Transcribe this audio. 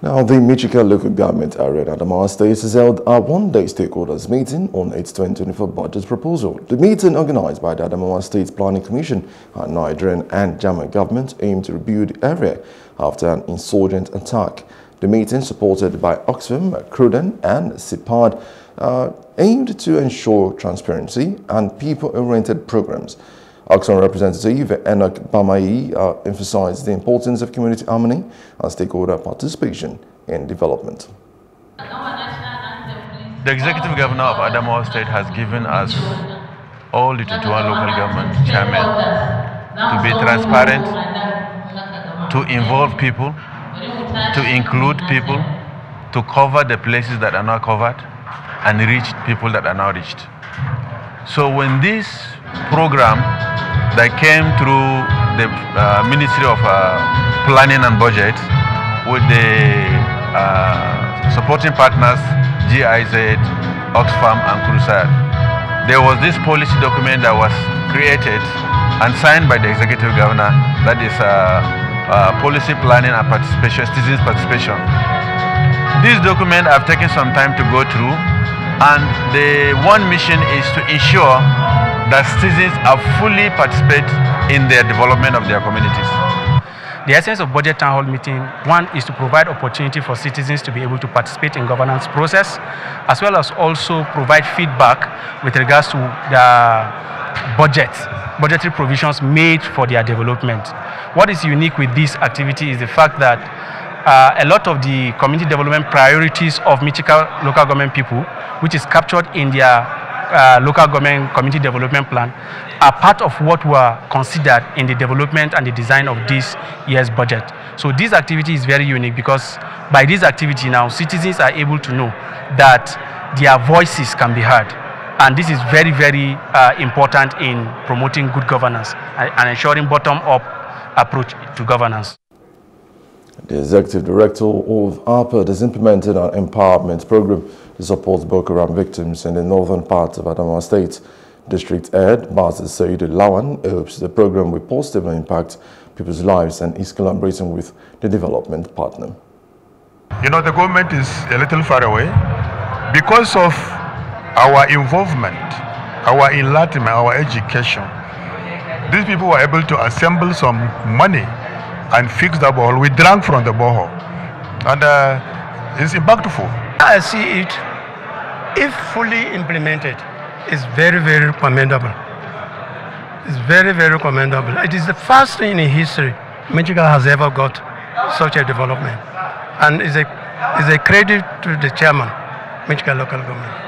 Now, the Michika local government area in Adamawa State has held a one-day stakeholders meeting on its 2024 budget proposal. The meeting, organized by the Adamawa State Planning Commission and Nigerian and German government, aimed to rebuild the area after an insurgent attack. The meeting, supported by Oxfam, CRUDAN and CIPAD, uh, aimed to ensure transparency and people-oriented programs. Oxfam representative Enoch Bamai uh, emphasized the importance of community harmony and stakeholder participation in development. The executive governor of Adamawa State has given us all the 21 local government chairmen to be transparent, to involve people, to include people, to cover the places that are not covered, and reach people that are not reached. So when this program that came through the uh, Ministry of uh, Planning and Budget with the uh, supporting partners GIZ, Oxfam and Crusade. There was this policy document that was created and signed by the executive governor that is uh, uh, policy planning and participation, citizens participation. This document I've taken some time to go through and the one mission is to ensure that citizens are fully participate in their development of their communities. The essence of budget town hall meeting, one is to provide opportunity for citizens to be able to participate in governance process, as well as also provide feedback with regards to the budget, budgetary provisions made for their development. What is unique with this activity is the fact that uh, a lot of the community development priorities of Michika local government people, which is captured in their uh, local government community development plan are part of what were considered in the development and the design of this year's budget. So this activity is very unique because by this activity now citizens are able to know that their voices can be heard. And this is very, very uh, important in promoting good governance and ensuring bottom-up approach to governance. The executive director of ARPA has implemented an empowerment program to support Boko Haram victims in the northern part of Adamawa State. District Head Basil Said Lawan hopes the program will positively impact people's lives and is collaborating with the development partner. You know, the government is a little far away because of our involvement, our enlightenment, our education. These people were able to assemble some money and fix the ball. We drank from the borehole. And uh, it's impactful. I see it, if fully implemented, is very, very commendable. It's very, very commendable. It is the first thing in history Michika has ever got such a development. And it's a, it's a credit to the chairman, Michika local government.